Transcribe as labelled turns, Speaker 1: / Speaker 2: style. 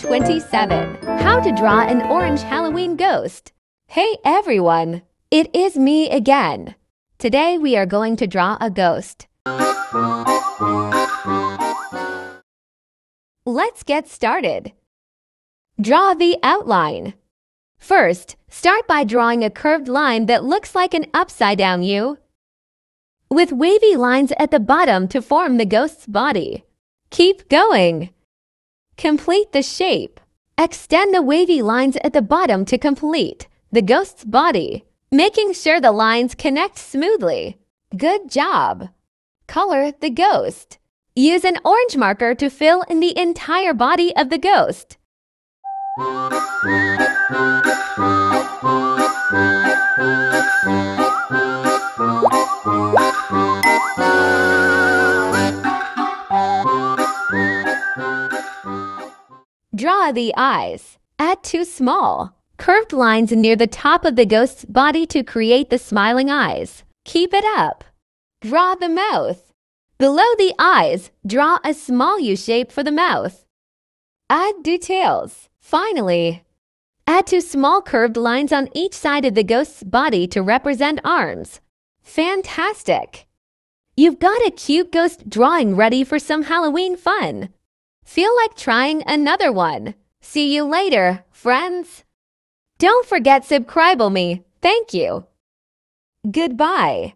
Speaker 1: 57. How to draw an orange Halloween ghost. Hey everyone, it is me again. Today we are going to draw a ghost. Let's get started. Draw the outline. First, start by drawing a curved line that looks like an upside down U with wavy lines at the bottom to form the ghost's body. Keep going. Complete the shape. Extend the wavy lines at the bottom to complete the ghost's body, making sure the lines connect smoothly. Good job. Color the ghost. Use an orange marker to fill in the entire body of the ghost. Draw the eyes. Add two small, curved lines near the top of the ghost's body to create the smiling eyes. Keep it up. Draw the mouth. Below the eyes, draw a small U shape for the mouth. Add details. Finally, add two small curved lines on each side of the ghost's body to represent arms. Fantastic! You've got a cute ghost drawing ready for some Halloween fun. Feel like trying another one. See you later, friends. Don't forget subscribe me. Thank you. Goodbye.